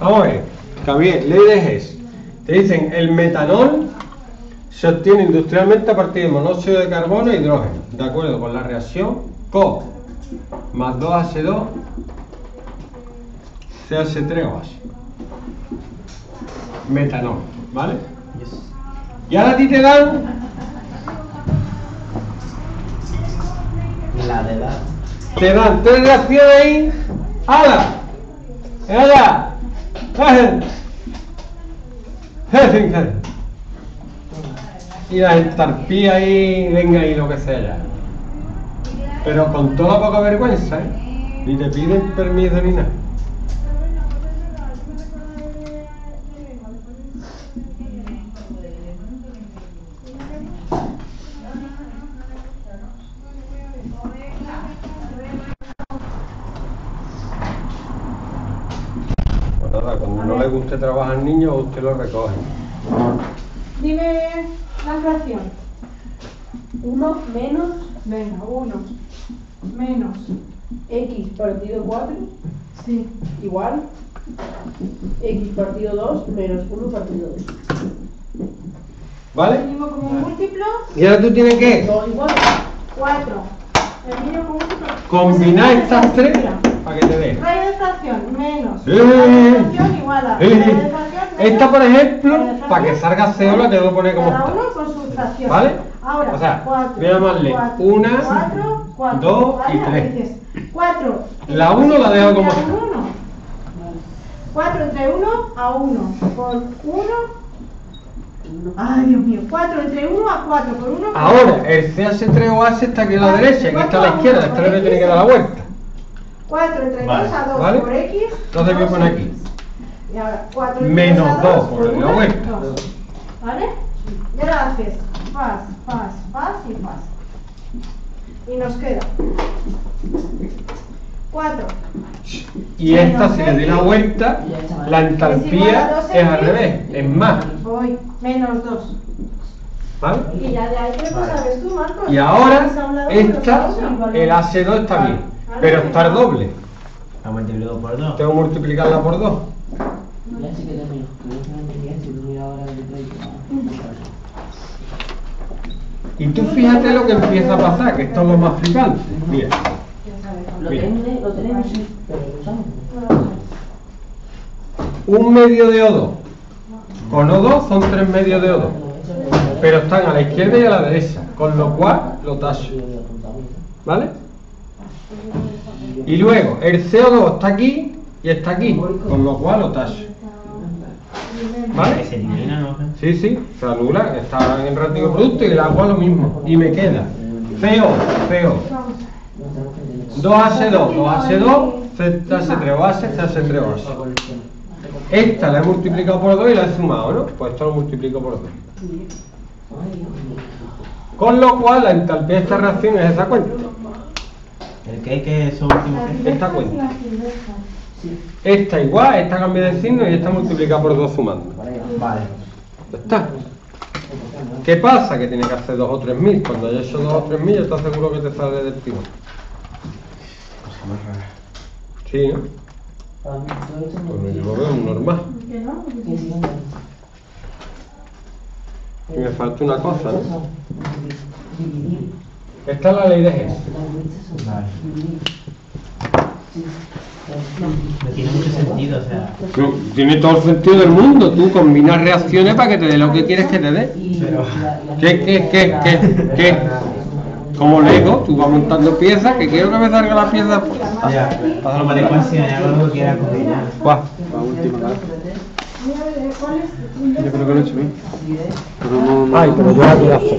Vamos a ver, Javier, leyes es. Te dicen, el metanol se obtiene industrialmente a partir de monóxido de carbono e hidrógeno, de acuerdo con la reacción CO más 2H2 CH3OH. Metanol, ¿vale? Y ahora a ti te dan La de edad. te dan tres reacciones ahí. ¡Hala! ¡Hala! Y la entalpía ahí, venga ahí lo que sea. Pero con toda poca vergüenza, ¿eh? Ni te piden permiso ni nada. Nada, cuando no le guste trabajar niños, usted lo recoge. Dime la fracción. 1 menos, venga, 1 menos x partido 4, sí, igual x partido 2 menos 1 partido 2. ¿Vale? El mínimo común múltiplo, Y ahora tú tienes que 2 igual 4. El mínimo común múltiplo. combinar estas tres mira, para que te dé. Menos Eh, igual a eh, menos Esta, por ejemplo, para que salga cero la tengo que poner como Cada uno con su fracción. ¿Vale? Ahora, O sea, cuatro, voy a llamarle cuatro, una, cuatro, cuatro, dos y tres. Cuatro. La uno la dejo como Entre está. uno. Cuatro entre uno a uno. Por uno. Ay, Dios mío. Cuatro entre uno a cuatro. Por uno. por Ahora, uno. el CH3OH está aquí a la derecha, aquí está a la izquierda, esta le por tiene que dar la vuelta. Cuatro entre Vale. dos a dos. ¿Vale? Por X. Entonces, ¿qué pone aquí? Y ahora, cuatro entre Menos dos a dos dos. por la una, vuelta. dos. ¿Vale? Y ahora haces faz, faz, faz y faz. Y nos queda 4. Y esta, si le doy la vuelta, la entalpía es al revés, es más. Voy, menos 2. ¿Vale? Y ya de ahí pues sabes tú, Marcos. Y ahora, esta, el AC2 está bien, Vale. Pero está el doble. La multiplico por 2. Tengo que multiplicarla por 2. Ya sí que tengo crédito. Y tú fíjate lo que empieza a pasar, que esto es lo más flipante. Mira, Mira. un medio de O2 con O2 son tres medios de O2, pero están a la izquierda y a la derecha, con lo cual lo tacho. ¿Vale? Y luego el CO2 está aquí y está aquí, con lo cual lo tacho. ¿Vale? se elimina, ¿no? Sí, sí, se anula, está en el ratio producto y el agua lo mismo. Y me queda CO, CO, 2H2, 2H2, CH3OH, CH3OH. Esta la he multiplicado por 2 y la he sumado, ¿no? Pues esto lo multiplico por 2. Con lo cual la entalpía de esta reacción es esa cuenta. El que hay que es su último que Esta cuenta. Esta igual, esta cambia de signo y esta multiplicada por 2 sumando. Vale. Ya está. ¿Qué pasa? Que tiene que hacer 2 o 3 mil. Cuando haya hecho 2 o 3 mil, estás seguro que te sale del tiro. Sí, ¿no? Pues yo lo veo normal. Y me falta una cosa, ¿no? Esta es la ley de Hess. No tiene mucho sentido, o sea. No, tiene todo el sentido del mundo. Tú combinas reacciones para que te dé lo que quieres que te dé. Pero. ¿Qué, qué, qué, qué, qué? Como Lego, tú vas montando piezas, que quiero que me salga la pieza. Ya, para lo si hay algo que quiera combinar. Guau. Mira, ¿cuál es? Yo creo que lo he hecho bien. Ay, pero yo la quiero hacer.